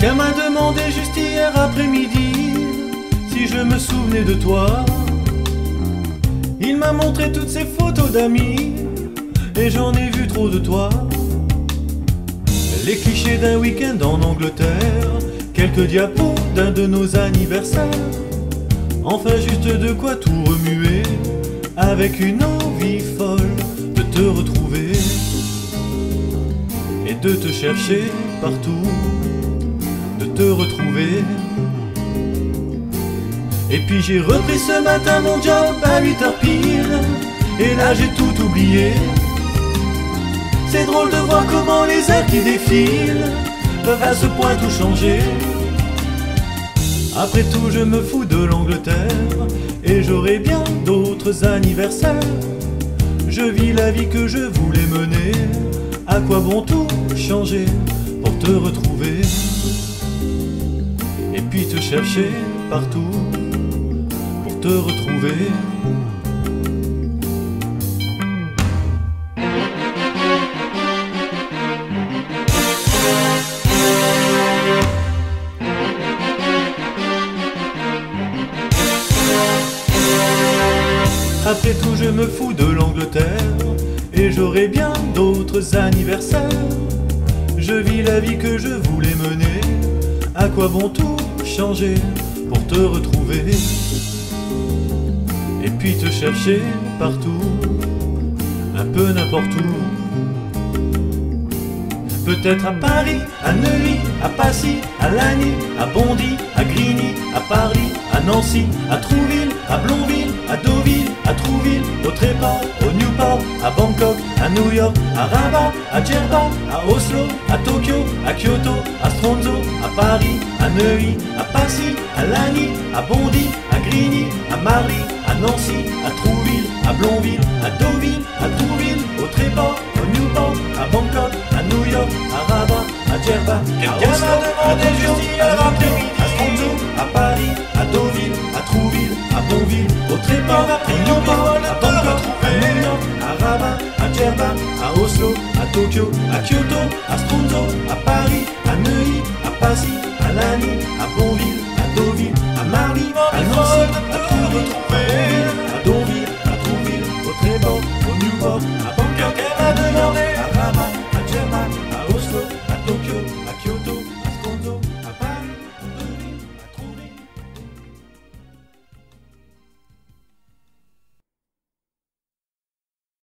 Quelqu'un m'a demandé juste hier après-midi si je me souvenais de toi. Il m'a montré toutes ses photos d'amis et j'en ai vu trop de toi. Les clichés d'un week-end en Angleterre, quelques diapos d'un de nos anniversaires. Enfin juste de quoi tout remuer avec une envie folle de te retrouver et de te chercher partout, de te retrouver. Et puis j'ai repris ce matin mon job à 8h pile, et là j'ai tout oublié. C'est drôle de voir comment les heures qui défilent peuvent à ce point tout changer. Après tout, je me fous de l'Angleterre et j'aurai bien d'autres anniversaires. Je vis la vie que je voulais mener. À quoi bon tout changer pour te retrouver? et puis te chercher partout pour te retrouver. Après tout, je me fous de l'Angleterre et j'aurai bien d'autres anniversaires. Je vis la vie que je voulais mener. À quoi bon tout changer pour te retrouver et puis te chercher partout, un peu n'importe où. Peut-être à Paris, à Neuilly, à Passy, à Lagny, à Bondy, à Grigny, à Paris, à Nancy, à Trouville, À Rabat, à Djerba, à Oslo, à Tokyo, à Kyoto, à Stronzo, à Paris, à Neuilly, à Passy, à Lagny, à Bondy, à Grigny, à Marie, à Nancy, à Trouville, à Blonville, à Deauville, à Trouville, au Tréport, au Newport, à Bangkok, à New York, à Rabat, à Djerba, à Oslo, à Tokyo, à à Stronzo, à Paris, à Deauville, à Trouville, à Bonville, au Tréport, à À Oslo, à Tokyo, à Kyoto, à Stronzo, à Paris, à Neuilly, à Passy, à Lani, à Bonville, à Deauville, à Marly, à Nancy, à Trouville, à Donville, à Trouville, au Trébor, au Newport, à Bangkok, à New à Rabat, à German, à Oslo,